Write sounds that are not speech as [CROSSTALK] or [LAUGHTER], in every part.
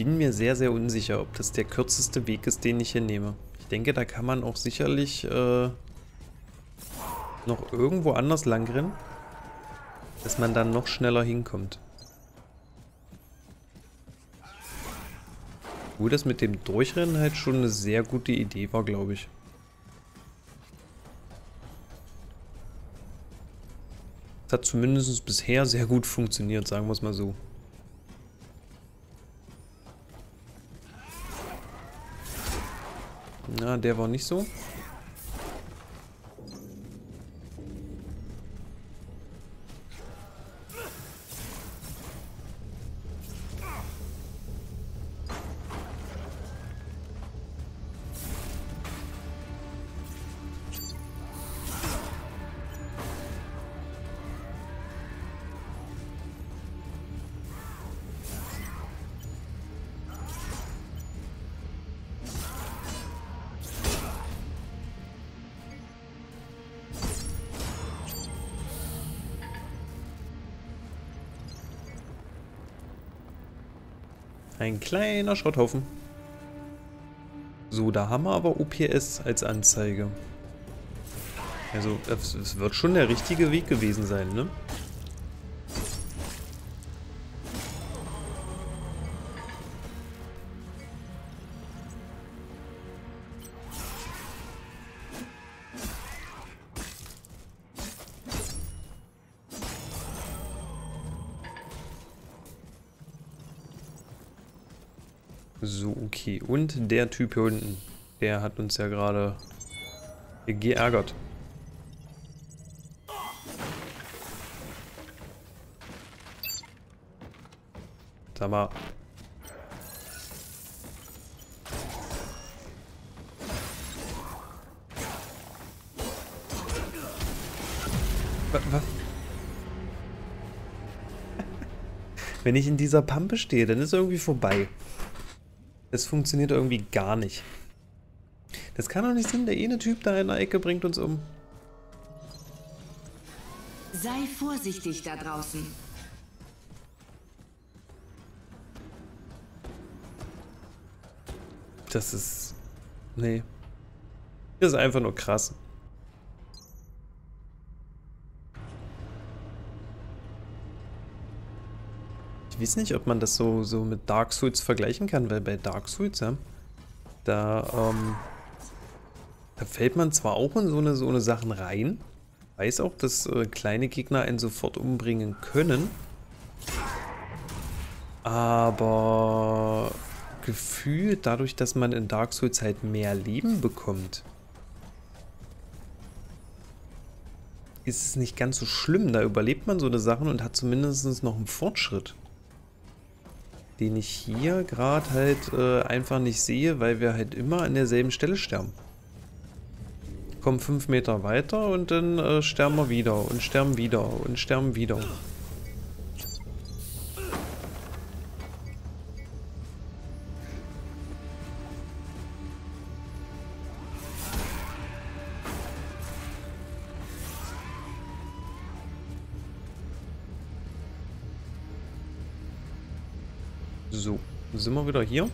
bin mir sehr, sehr unsicher, ob das der kürzeste Weg ist, den ich hier nehme. Ich denke, da kann man auch sicherlich äh, noch irgendwo anders langrennen, dass man dann noch schneller hinkommt. Wo das mit dem Durchrennen halt schon eine sehr gute Idee war, glaube ich. Das hat zumindest bisher sehr gut funktioniert, sagen wir es mal so. Na, der war nicht so. Ein kleiner Schrotthaufen. So, da haben wir aber OPS als Anzeige. Also, es wird schon der richtige Weg gewesen sein, ne? So, okay. Und der Typ hier unten, der hat uns ja gerade geärgert. Sag mal. [LAUGHS] Wenn ich in dieser Pampe stehe, dann ist irgendwie vorbei. Es funktioniert irgendwie gar nicht. Das kann doch nicht sein, der eine Typ da in der Ecke bringt uns um. Sei vorsichtig da draußen. Das ist... Nee. Das ist einfach nur krass. Ich weiß nicht, ob man das so, so mit Dark Souls vergleichen kann, weil bei Dark Souls, ja, da, ähm, da fällt man zwar auch in so eine, so eine Sachen rein, weiß auch, dass äh, kleine Gegner einen sofort umbringen können, aber gefühlt dadurch, dass man in Dark Souls halt mehr Leben bekommt, ist es nicht ganz so schlimm. Da überlebt man so eine Sachen und hat zumindest noch einen Fortschritt den ich hier gerade halt äh, einfach nicht sehe, weil wir halt immer an derselben Stelle sterben. Kommen fünf Meter weiter und dann äh, sterben wir wieder und sterben wieder und sterben wieder. So, sind wir wieder hier.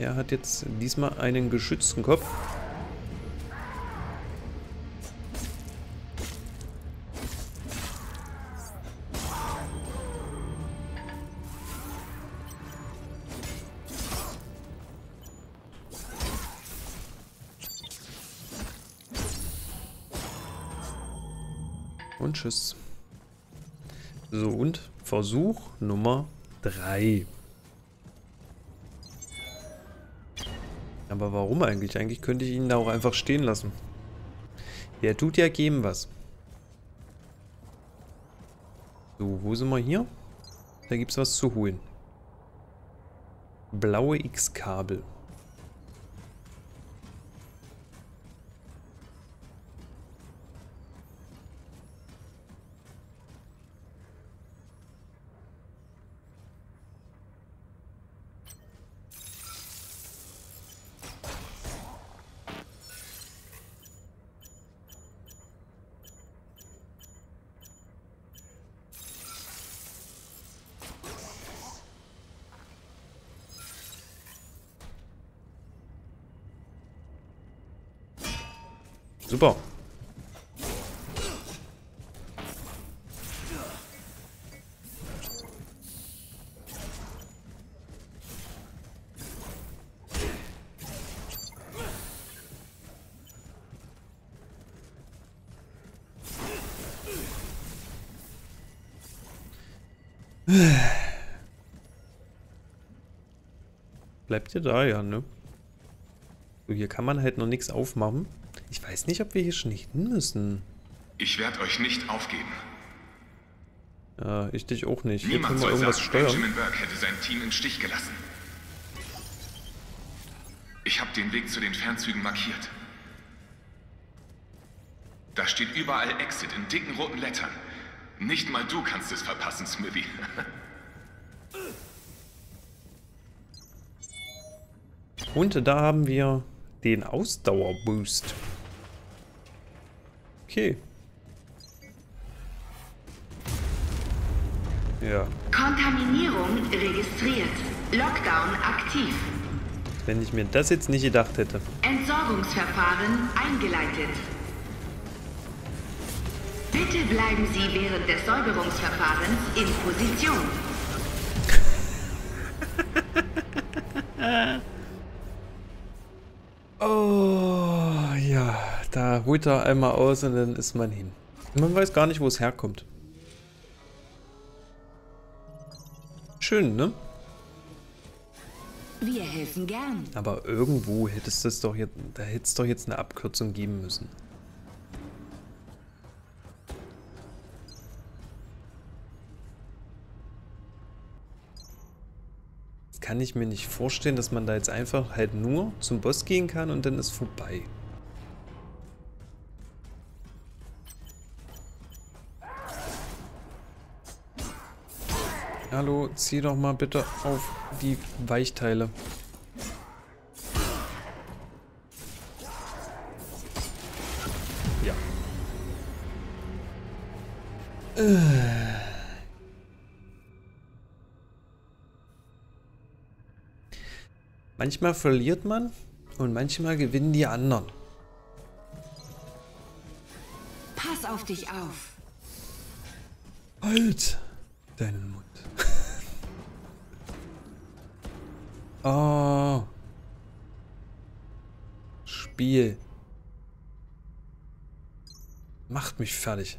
Er hat jetzt diesmal einen geschützten Kopf. Und tschüss. Versuch Nummer 3. Aber warum eigentlich? Eigentlich könnte ich ihn da auch einfach stehen lassen. Der tut ja geben was. So, wo sind wir hier? Da gibt es was zu holen. Blaue X-Kabel. Bleibt ihr da, ja, ne? So, hier kann man halt noch nichts aufmachen. Ich weiß nicht, ob wir hier schon hin müssen. Ich werde euch nicht aufgeben. Ja, ich dich auch nicht. Hier Niemand können wir irgendwas sagen, steuern. Benjamin Burke hätte sein Team im Stich gelassen. Ich habe den Weg zu den Fernzügen markiert. Da steht überall Exit in dicken roten Lettern. Nicht mal du kannst es verpassen, Smithy. Und da haben wir den Ausdauerboost. Okay. Ja, Kontaminierung registriert. Lockdown aktiv. wenn ich mir das jetzt nicht gedacht hätte. Entsorgungsverfahren eingeleitet. Bitte bleiben Sie während des Säuberungsverfahrens in Position. [LAUGHS] Oh, ja, da holt er einmal aus und dann ist man hin. Man weiß gar nicht, wo es herkommt. Schön, ne? Wir helfen gern. Aber irgendwo hättest es doch jetzt, da hätte es doch jetzt eine Abkürzung geben müssen. Kann ich mir nicht vorstellen, dass man da jetzt einfach halt nur zum Boss gehen kann und dann ist vorbei. Hallo, zieh doch mal bitte auf die Weichteile. Ja. Manchmal verliert man und manchmal gewinnen die anderen. Pass auf dich auf. Halt deinen Mund. [LAUGHS] oh. Spiel. Macht mich fertig.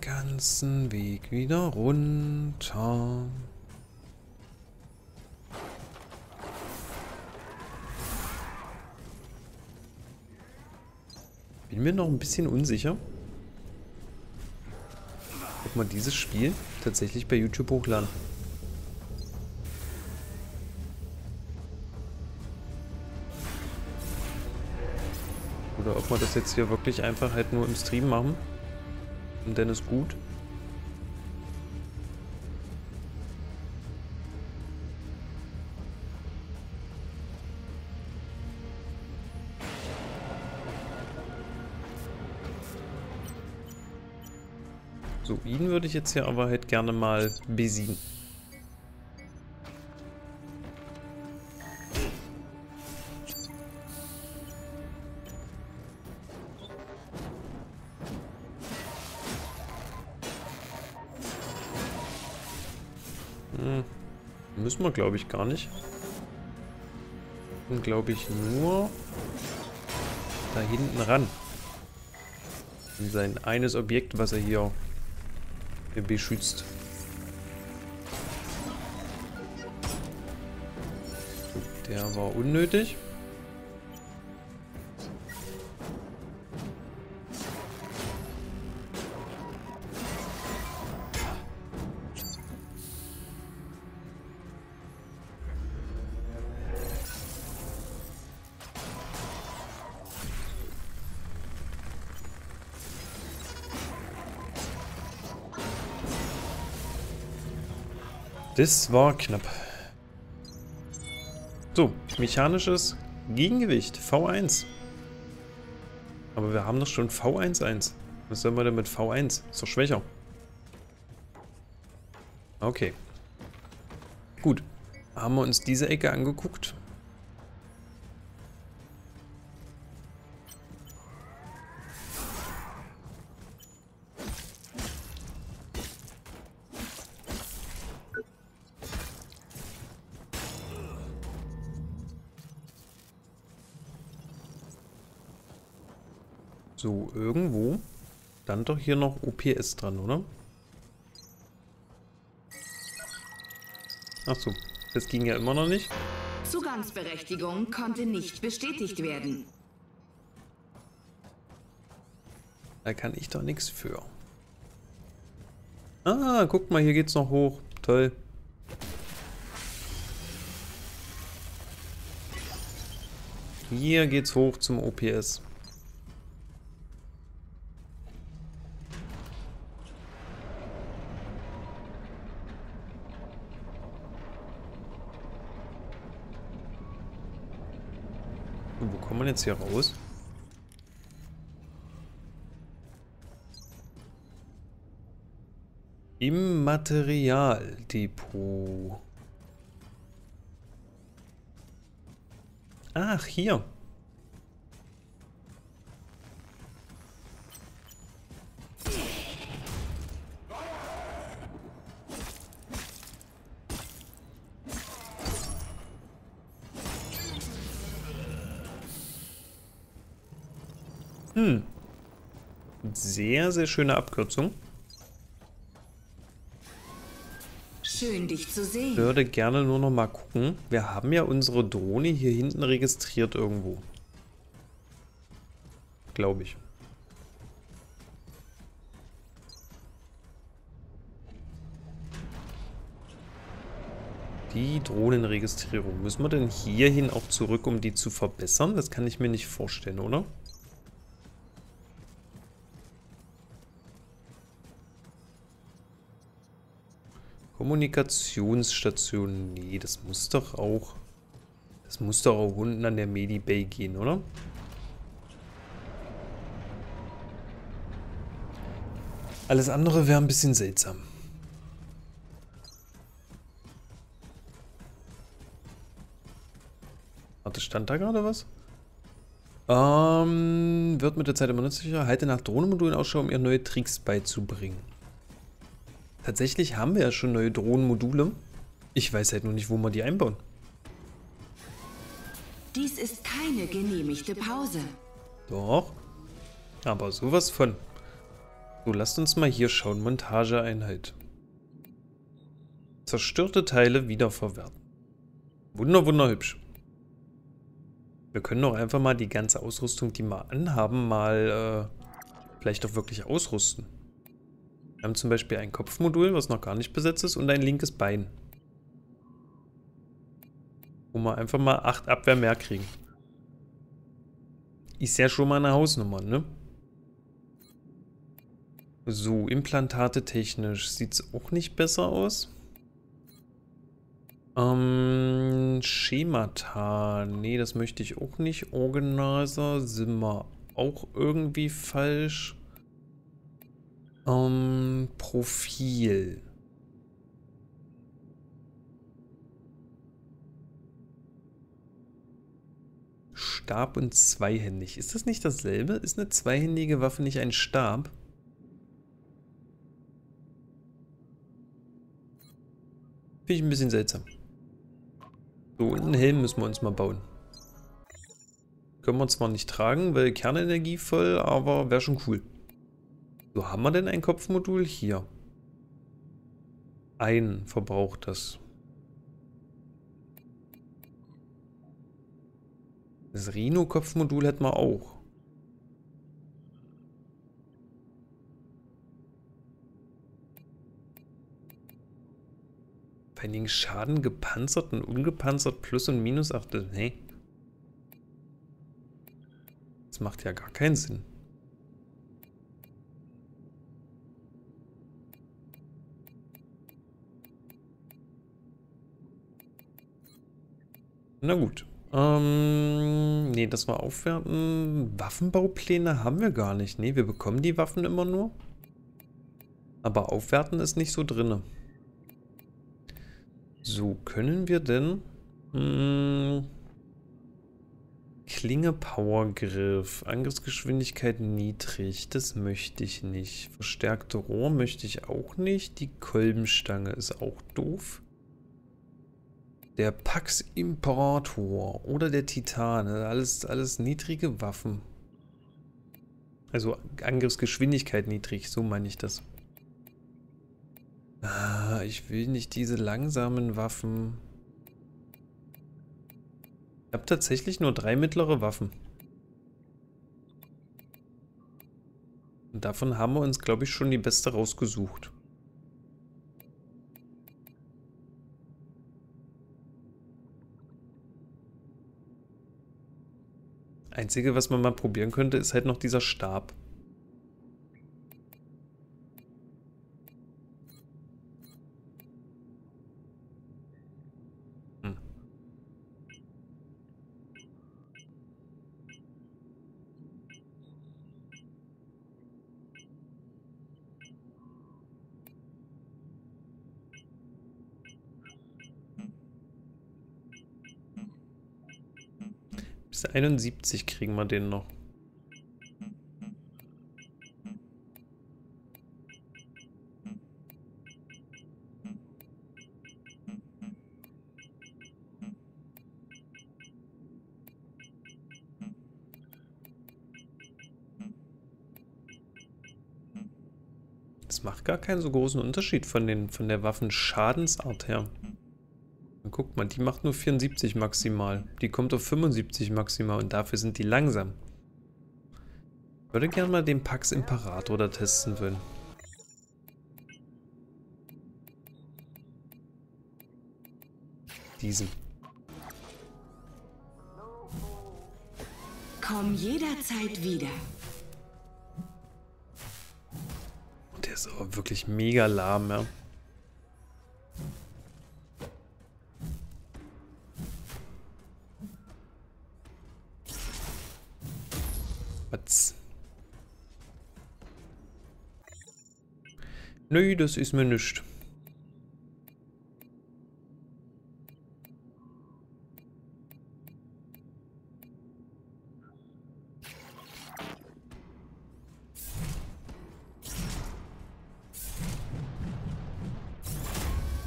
Den ganzen Weg wieder runter. Bin mir noch ein bisschen unsicher, ob man dieses Spiel tatsächlich bei YouTube hochladen. Oder ob wir das jetzt hier wirklich einfach halt nur im Stream machen. Und dann ist gut. So, ihn würde ich jetzt hier aber halt gerne mal besiegen. Müssen glaube ich, gar nicht. Und glaube ich nur da hinten ran. In sein eines Objekt, was er hier beschützt. Der war unnötig. Das war knapp. So, mechanisches Gegengewicht, V1. Aber wir haben doch schon V11. Was soll man denn mit V1? Ist doch schwächer. Okay. Gut. Haben wir uns diese Ecke angeguckt. So, irgendwo stand doch hier noch OPS dran, oder? Achso, das ging ja immer noch nicht. Zugangsberechtigung konnte nicht bestätigt werden. Da kann ich doch nichts für. Ah, guck mal, hier geht's noch hoch. Toll. Hier geht's hoch zum OPS. man jetzt hier raus? Im Materialdepot. Ach, hier. Sehr, sehr schöne Abkürzung. Schön, dich zu sehen. Ich würde gerne nur noch mal gucken. Wir haben ja unsere Drohne hier hinten registriert irgendwo. Glaube ich. Die Drohnenregistrierung. Müssen wir denn hierhin auch zurück, um die zu verbessern? Das kann ich mir nicht vorstellen, oder? Kommunikationsstation. Nee, das muss doch auch... Das muss doch auch unten an der Medibay gehen, oder? Alles andere wäre ein bisschen seltsam. Warte, stand da gerade was? Ähm, wird mit der Zeit immer nützlicher. Halte nach Drohnenmodulen Ausschau, um ihr neue Tricks beizubringen. Tatsächlich haben wir ja schon neue Drohnenmodule. Ich weiß halt nur nicht, wo wir die einbauen. Dies ist keine genehmigte Pause. Doch. Aber sowas von. So, lasst uns mal hier schauen. Montageeinheit. Zerstörte Teile wiederverwerten. Wunder, wunderhübsch. Wir können doch einfach mal die ganze Ausrüstung, die wir anhaben, mal äh, vielleicht auch wirklich ausrüsten. Wir haben zum Beispiel ein Kopfmodul, was noch gar nicht besetzt ist, und ein linkes Bein. Wo wir einfach mal 8 Abwehr mehr kriegen. Ist ja schon mal eine Hausnummer, ne? So, Implantate technisch. Sieht es auch nicht besser aus? Ähm, Schemata. Nee, das möchte ich auch nicht. Organizer sind wir auch irgendwie falsch. Ähm, Profil. Stab und zweihändig. Ist das nicht dasselbe? Ist eine zweihändige Waffe nicht ein Stab? Finde ich ein bisschen seltsam. So, und einen Helm müssen wir uns mal bauen. Können wir zwar nicht tragen, weil Kernenergie voll, aber wäre schon cool. So, haben wir denn ein Kopfmodul? Hier. Ein verbraucht das. Das Rhino-Kopfmodul hätten wir auch. Vor allen Schaden gepanzert und ungepanzert plus und minus. Ach, nee. Das macht ja gar keinen Sinn. Na gut. Ähm, nee, das war aufwerten. Waffenbaupläne haben wir gar nicht. Nee, wir bekommen die Waffen immer nur. Aber aufwerten ist nicht so drinne. So, können wir denn... Hm, Klinge Powergriff. Angriffsgeschwindigkeit niedrig. Das möchte ich nicht. Verstärkte Rohr möchte ich auch nicht. Die Kolbenstange ist auch doof. Der Pax Imperator oder der Titan. Alles, alles niedrige Waffen. Also Angriffsgeschwindigkeit niedrig, so meine ich das. Ah, ich will nicht diese langsamen Waffen. Ich habe tatsächlich nur drei mittlere Waffen. Und davon haben wir uns, glaube ich, schon die beste rausgesucht. Einzige, was man mal probieren könnte, ist halt noch dieser Stab. Hm. Bis 71 kriegen wir den noch. Das macht gar keinen so großen Unterschied von, den, von der Waffenschadensart her. Guck mal, die macht nur 74 maximal. Die kommt auf 75 maximal und dafür sind die langsam. Ich würde gerne mal den Pax Imperator da testen wollen. Diesen. Komm jederzeit wieder. Der ist aber wirklich mega lahm, ja. Was? Nö, das ist mir nicht.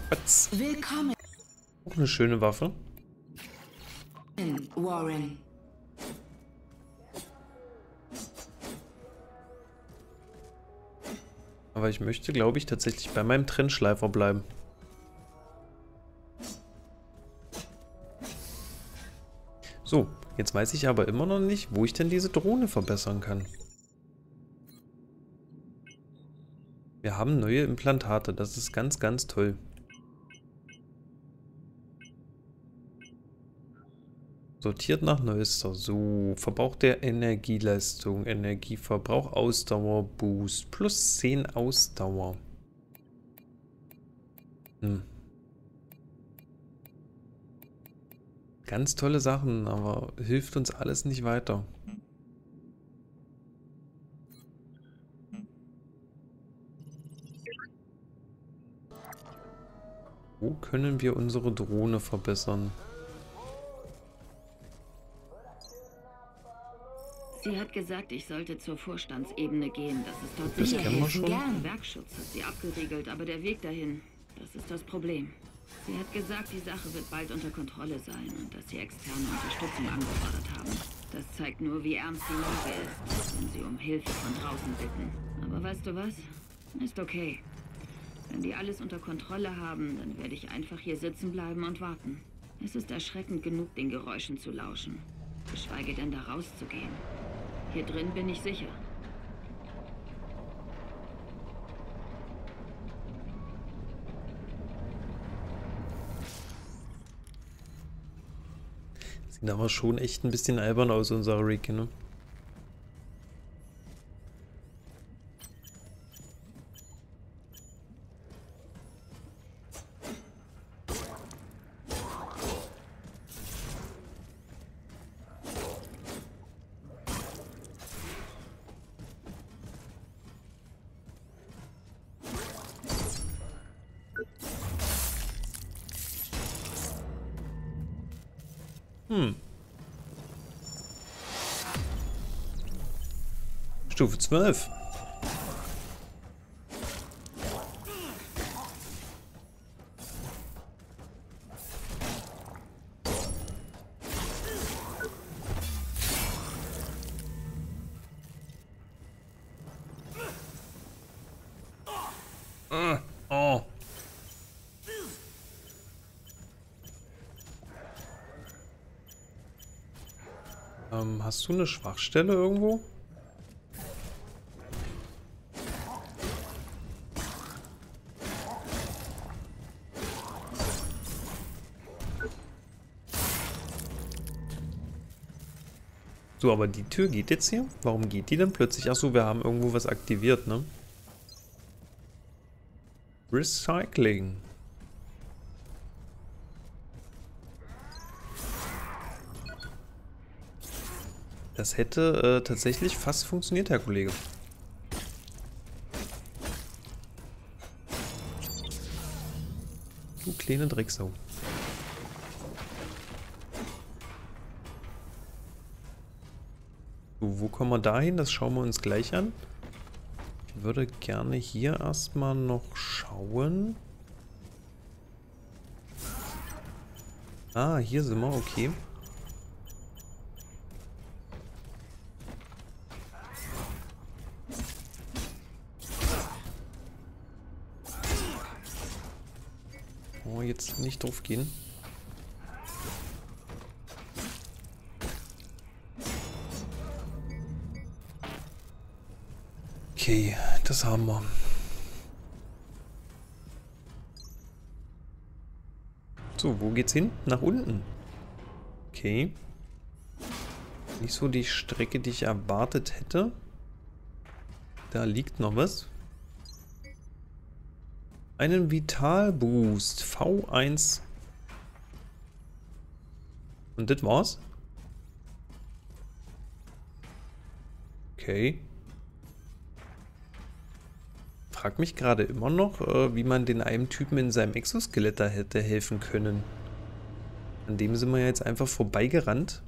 Was? Willkommen. Auch eine schöne Waffe. Warren. Aber ich möchte, glaube ich, tatsächlich bei meinem Trennschleifer bleiben. So, jetzt weiß ich aber immer noch nicht, wo ich denn diese Drohne verbessern kann. Wir haben neue Implantate, das ist ganz, ganz toll. Sortiert nach neuester. So, Verbrauch der Energieleistung, Energieverbrauch, Ausdauer, Boost. Plus 10 Ausdauer. Hm. Ganz tolle Sachen, aber hilft uns alles nicht weiter. Wo können wir unsere Drohne verbessern? Hat gesagt, ich sollte zur Vorstandsebene gehen. Das ist dort Das sicher. kennen wir schon. Gern. Werkschutz hat sie abgeriegelt, aber der Weg dahin, das ist das Problem. Sie hat gesagt, die Sache wird bald unter Kontrolle sein und dass sie externe Unterstützung angefordert haben. Das zeigt nur, wie ernst die Lage ist, wenn sie um Hilfe von draußen bitten. Aber weißt du was? Ist okay. Wenn die alles unter Kontrolle haben, dann werde ich einfach hier sitzen bleiben und warten. Es ist erschreckend genug, den Geräuschen zu lauschen. Geschweige denn, da rauszugehen. Hier drin bin ich sicher. Sieht aber schon echt ein bisschen albern aus, unser Rick, ne? 12. Äh, oh. Ähm, hast du eine Schwachstelle irgendwo? So, aber die Tür geht jetzt hier? Warum geht die denn plötzlich? Achso, wir haben irgendwo was aktiviert, ne? Recycling. Das hätte äh, tatsächlich fast funktioniert, Herr Kollege. Du kleine Drecksau. Wo kommen wir dahin? Das schauen wir uns gleich an. Ich würde gerne hier erstmal noch schauen. Ah, hier sind wir, okay. Oh, jetzt nicht drauf gehen. Okay, das haben wir. So, wo geht's hin? Nach unten. Okay. Nicht so die Strecke, die ich erwartet hätte. Da liegt noch was. Einen Vitalboost. V1. Und das war's? Okay frage mich gerade immer noch, äh, wie man den einen Typen in seinem Exoskelett da hätte helfen können. An dem sind wir ja jetzt einfach vorbeigerannt.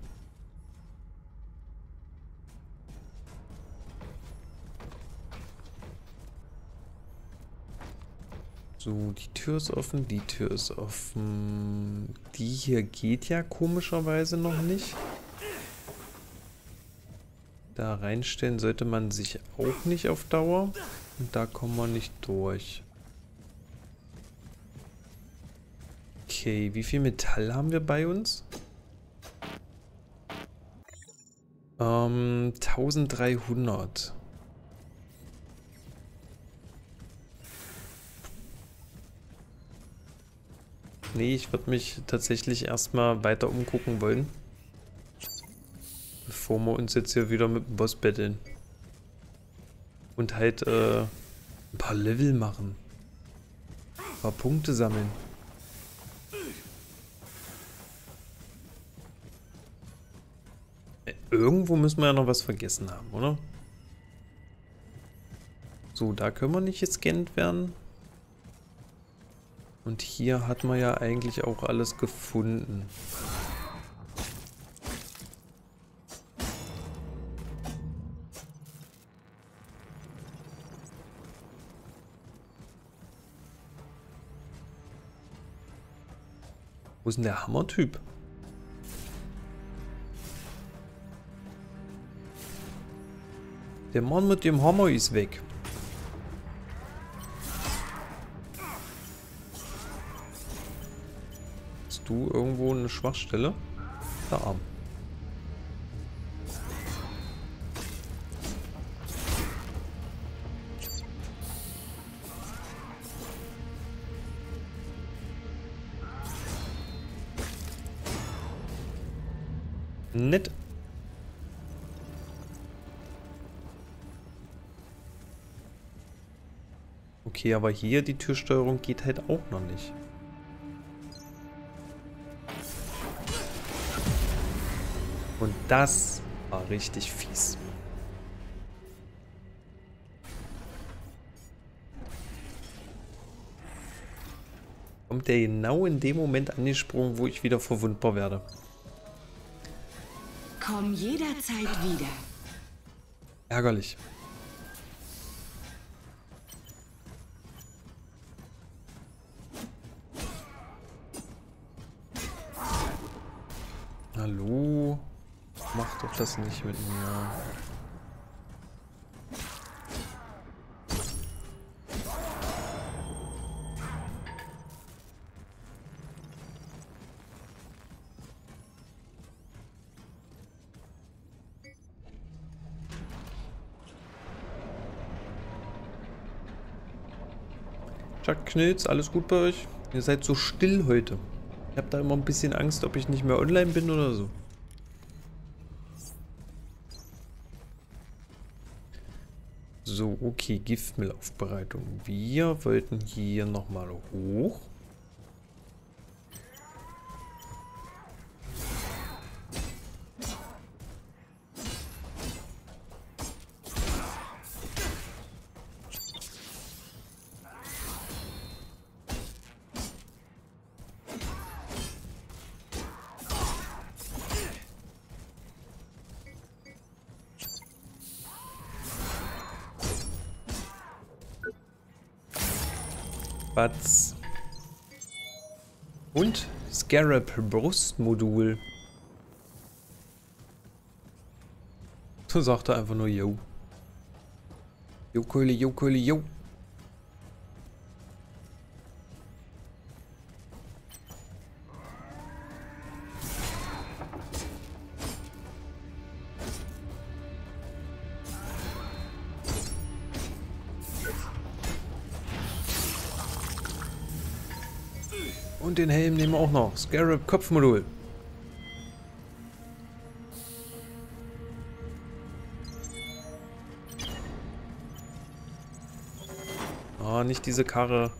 So, die Tür ist offen, die Tür ist offen. Die hier geht ja komischerweise noch nicht. Da reinstellen sollte man sich auch nicht auf Dauer. Und da kommen wir nicht durch. Okay, wie viel Metall haben wir bei uns? Ähm, 1300. Nee, ich würde mich tatsächlich erstmal weiter umgucken wollen. Bevor wir uns jetzt hier wieder mit dem Boss betteln. Und halt äh, ein paar Level machen. Ein paar Punkte sammeln. Irgendwo müssen wir ja noch was vergessen haben, oder? So, da können wir nicht gescannt werden. Und hier hat man ja eigentlich auch alles gefunden. Wo ist denn der Hammertyp? Der Mann mit dem Hammer ist weg. Hast du irgendwo eine Schwachstelle? Der Arm. Nett. Okay, aber hier die Türsteuerung geht halt auch noch nicht. Und das war richtig fies. Kommt der genau in dem Moment angesprungen, wo ich wieder verwundbar werde. Komm jederzeit wieder. Ärgerlich. Hallo? Mach doch das nicht mit mir. Knilz, alles gut bei euch? Ihr seid so still heute. Ich habe da immer ein bisschen Angst, ob ich nicht mehr online bin oder so. So, okay, Giftmillaufbereitung. Wir wollten hier nochmal hoch. Scarab Brustmodul. So sagt er einfach nur Yo. Yo, Keule, Yo, Keule, Yo. Und den Helm nehmen wir auch noch. Scarab Kopfmodul. Oh, nicht diese Karre.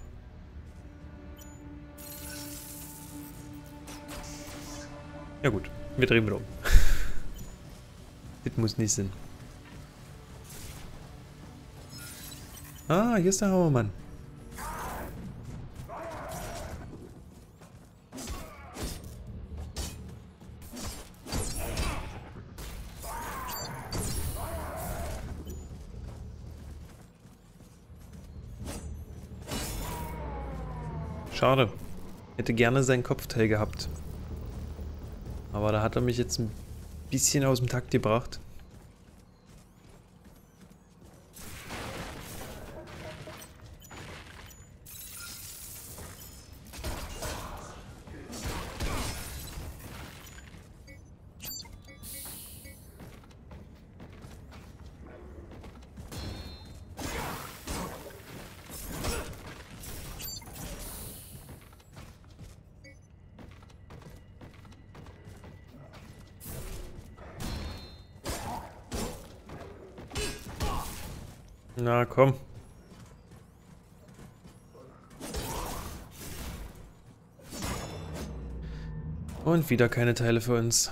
Ja gut, wir drehen wieder um. [LAUGHS] das muss nicht sein. Ah, hier ist der Hammermann. Schade. Hätte gerne sein Kopfteil gehabt. Aber da hat er mich jetzt ein bisschen aus dem Takt gebracht. Komm. Und wieder keine Teile für uns.